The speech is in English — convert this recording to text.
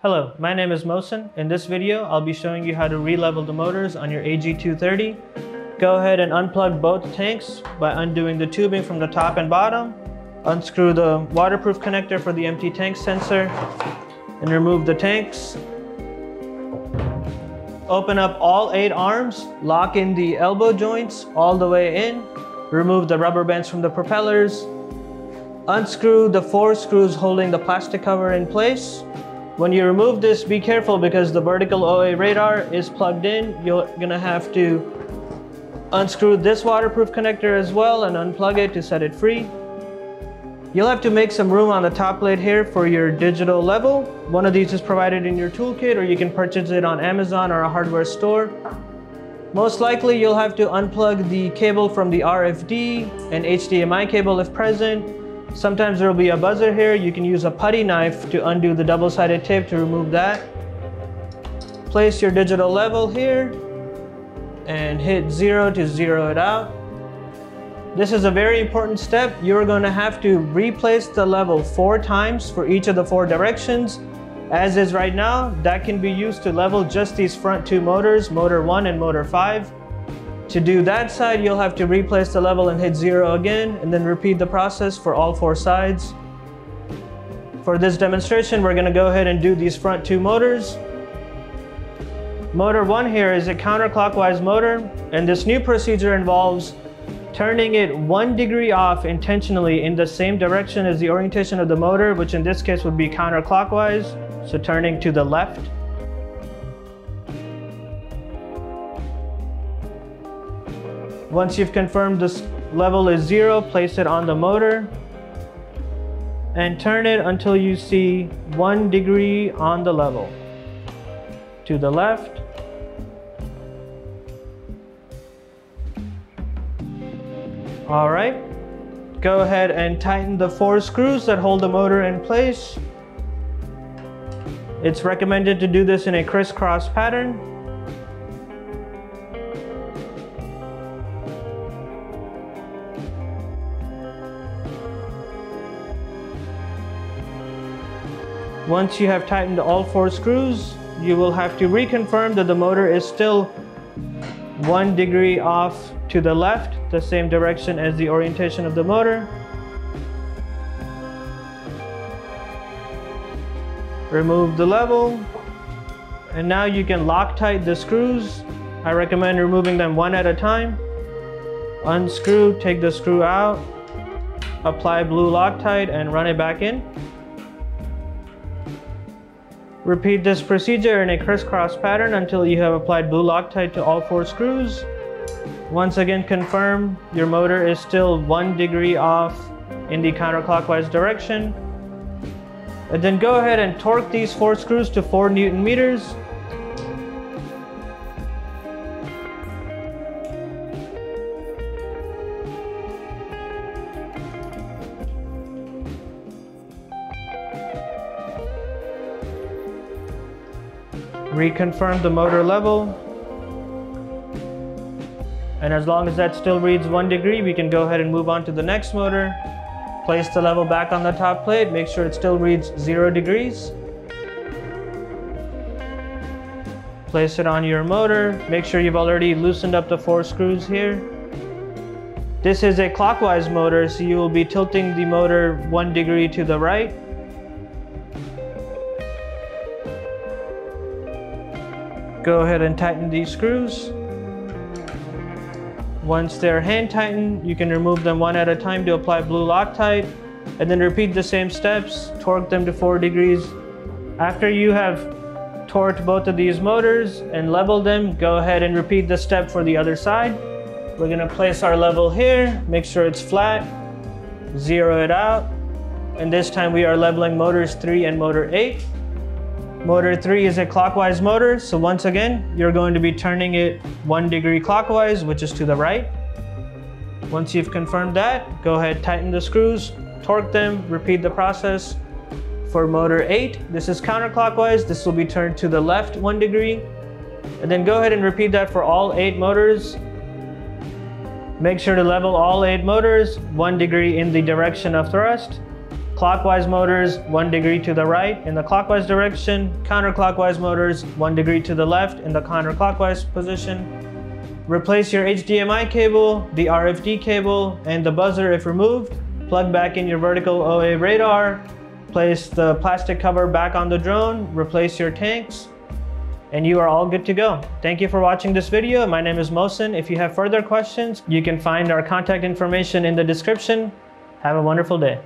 Hello, my name is Mohsin. In this video, I'll be showing you how to re-level the motors on your AG230. Go ahead and unplug both tanks by undoing the tubing from the top and bottom. Unscrew the waterproof connector for the empty tank sensor and remove the tanks. Open up all eight arms, lock in the elbow joints all the way in, remove the rubber bands from the propellers, unscrew the four screws holding the plastic cover in place, when you remove this, be careful because the vertical OA radar is plugged in. You're gonna have to unscrew this waterproof connector as well and unplug it to set it free. You'll have to make some room on the top plate here for your digital level. One of these is provided in your toolkit or you can purchase it on Amazon or a hardware store. Most likely you'll have to unplug the cable from the RFD and HDMI cable if present Sometimes there will be a buzzer here. You can use a putty knife to undo the double-sided tape to remove that. Place your digital level here and hit zero to zero it out. This is a very important step. You're going to have to replace the level four times for each of the four directions. As is right now, that can be used to level just these front two motors, motor one and motor five. To do that side, you'll have to replace the level and hit zero again, and then repeat the process for all four sides. For this demonstration, we're gonna go ahead and do these front two motors. Motor one here is a counterclockwise motor, and this new procedure involves turning it one degree off intentionally in the same direction as the orientation of the motor, which in this case would be counterclockwise, so turning to the left. Once you've confirmed this level is zero, place it on the motor and turn it until you see one degree on the level. To the left. All right. Go ahead and tighten the four screws that hold the motor in place. It's recommended to do this in a crisscross pattern. Once you have tightened all four screws, you will have to reconfirm that the motor is still one degree off to the left, the same direction as the orientation of the motor. Remove the level, and now you can Loctite the screws. I recommend removing them one at a time. Unscrew, take the screw out, apply blue Loctite and run it back in. Repeat this procedure in a crisscross pattern until you have applied blue Loctite to all four screws. Once again confirm your motor is still one degree off in the counterclockwise direction. And then go ahead and torque these four screws to 4 Newton meters reconfirm the motor level. And as long as that still reads one degree, we can go ahead and move on to the next motor. Place the level back on the top plate, make sure it still reads zero degrees. Place it on your motor. Make sure you've already loosened up the four screws here. This is a clockwise motor, so you will be tilting the motor one degree to the right. Go ahead and tighten these screws. Once they're hand tightened, you can remove them one at a time to apply blue Loctite and then repeat the same steps, torque them to four degrees. After you have torqued both of these motors and leveled them, go ahead and repeat the step for the other side. We're gonna place our level here, make sure it's flat, zero it out, and this time we are leveling motors three and motor eight. Motor 3 is a clockwise motor, so once again, you're going to be turning it one degree clockwise, which is to the right. Once you've confirmed that, go ahead, tighten the screws, torque them, repeat the process. For motor 8, this is counterclockwise, this will be turned to the left one degree. And then go ahead and repeat that for all eight motors. Make sure to level all eight motors one degree in the direction of thrust. Clockwise motors one degree to the right in the clockwise direction, counterclockwise motors one degree to the left in the counterclockwise position. Replace your HDMI cable, the RFD cable, and the buzzer if removed. Plug back in your vertical OA radar, place the plastic cover back on the drone, replace your tanks, and you are all good to go. Thank you for watching this video. My name is Mohsin. If you have further questions, you can find our contact information in the description. Have a wonderful day.